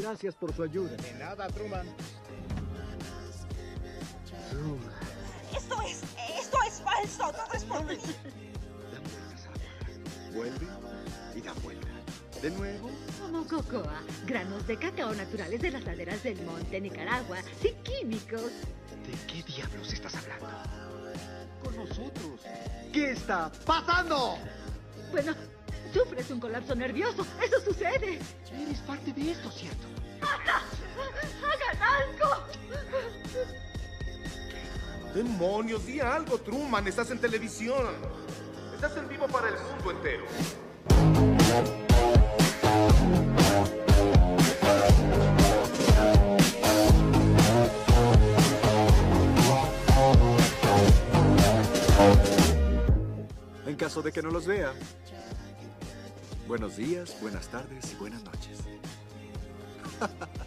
Gracias por su ayuda. De nada, Truman. Truman. Esto es, esto es falso, todo es por mí. Vuelve y da vuelta. De nuevo. Como cocoa, granos de cacao naturales de las laderas del monte Nicaragua, sin químicos. ¿De qué diablos estás hablando? Con nosotros. ¿Qué está pasando? Bueno, sufres un colapso nervioso. Eso sucede. Parte de esto, ¿cierto? ¡Hagan algo! ¡Demonios! Di algo, Truman. Estás en televisión. Estás en vivo para el mundo entero. En caso de que no los vea. Buenos días, buenas tardes y buenas noches.